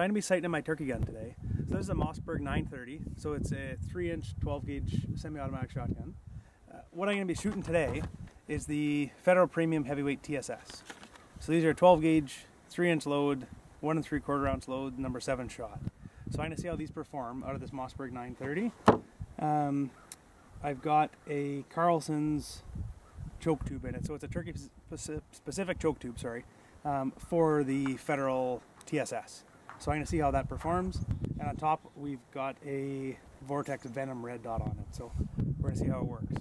I'm going to be sighting in my turkey gun today. So this is a Mossberg 930. So it's a 3 inch 12 gauge semi-automatic shotgun. Uh, what I'm going to be shooting today is the Federal Premium Heavyweight TSS. So these are 12 gauge, 3 inch load, 1 and 3 quarter ounce load, number 7 shot. So I'm going to see how these perform out of this Mossberg 930. Um, I've got a Carlson's choke tube in it. So it's a turkey specific choke tube, sorry, um, for the Federal TSS. So I'm going to see how that performs. And on top, we've got a Vortex Venom red dot on it. So we're going to see how it works.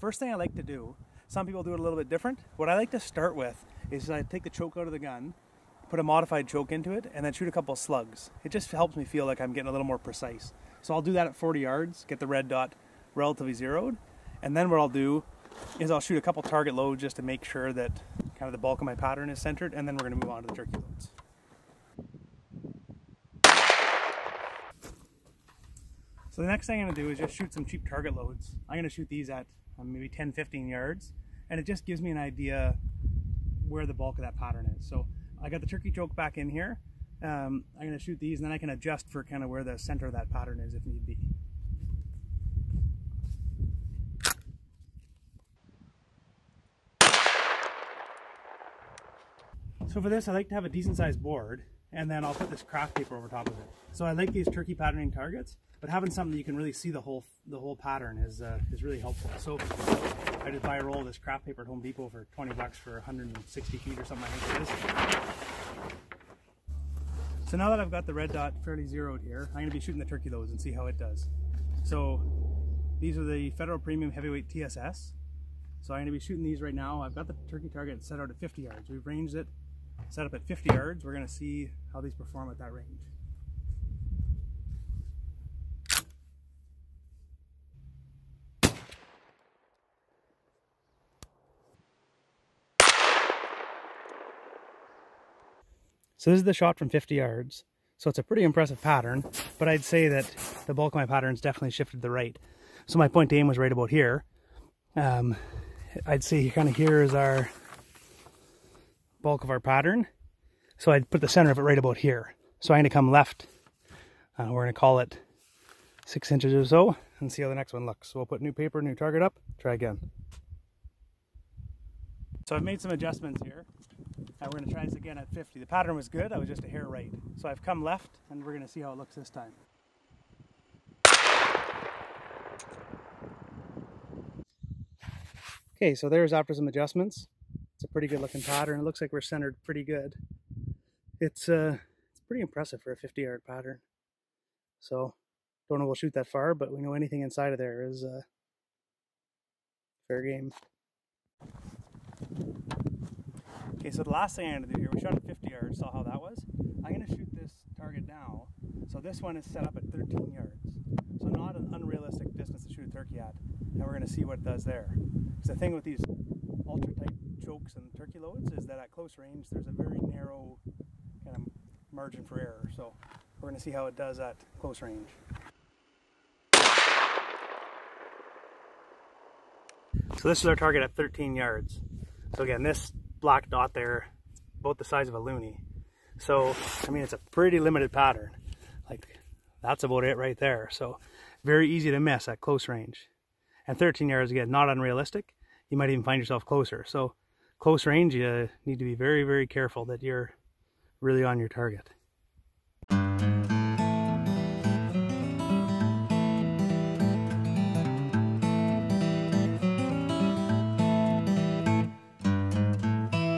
First thing I like to do, some people do it a little bit different. What I like to start with is I take the choke out of the gun, put a modified choke into it, and then shoot a couple slugs. It just helps me feel like I'm getting a little more precise. So I'll do that at 40 yards, get the red dot relatively zeroed, and then what I'll do is I'll shoot a couple target loads just to make sure that kind of the bulk of my pattern is centered, and then we're going to move on to the turkey loads. So the next thing I'm to do is just shoot some cheap target loads. I'm going to shoot these at um, maybe 10, 15 yards, and it just gives me an idea where the bulk of that pattern is. So I got the turkey choke back in here. Um, I'm going to shoot these, and then I can adjust for kind of where the center of that pattern is if need be. So for this, I like to have a decent sized board, and then I'll put this craft paper over top of it. So I like these turkey patterning targets, but having something you can really see the whole the whole pattern is uh, is really helpful. So I just buy a roll of this craft paper at Home Depot for 20 bucks for 160 feet or something I think it is. So now that I've got the red dot fairly zeroed here, I'm going to be shooting the turkey loads and see how it does. So these are the Federal Premium Heavyweight TSS. So I'm going to be shooting these right now. I've got the turkey target set out at 50 yards. We've ranged it set up at 50 yards. We're going to see how these perform at that range. So this is the shot from 50 yards. So it's a pretty impressive pattern, but I'd say that the bulk of my pattern's definitely shifted to the right. So my point to aim was right about here. Um, I'd say kind of here is our bulk of our pattern. So I'd put the center of it right about here. So I'm going to come left. Uh, we're going to call it six inches or so and see how the next one looks. So we'll put new paper, new target up, try again. So I've made some adjustments here. And we're going to try this again at 50. The pattern was good, I was just a hair right. So I've come left and we're going to see how it looks this time. Okay, so there's after some adjustments. It's a pretty good looking pattern. It looks like we're centered pretty good. It's uh, it's pretty impressive for a 50 yard pattern. So don't know we'll shoot that far, but we know anything inside of there is uh, fair game. Okay, so the last thing I'm to do here, we shot at 50 yards, saw how that was. I'm going to shoot this target now. So this one is set up at 13 yards. So not an unrealistic distance to shoot a turkey at. And we're going to see what it does there. Because the thing with these ultra tight chokes and turkey loads is that at close range there's a very narrow kind of margin for error. So we're going to see how it does at close range. So this is our target at 13 yards. So again, this black dot there, about the size of a loonie. So, I mean, it's a pretty limited pattern. Like, that's about it right there. So, very easy to miss at close range. And 13 yards, again, not unrealistic. You might even find yourself closer. So, close range, you need to be very, very careful that you're really on your target.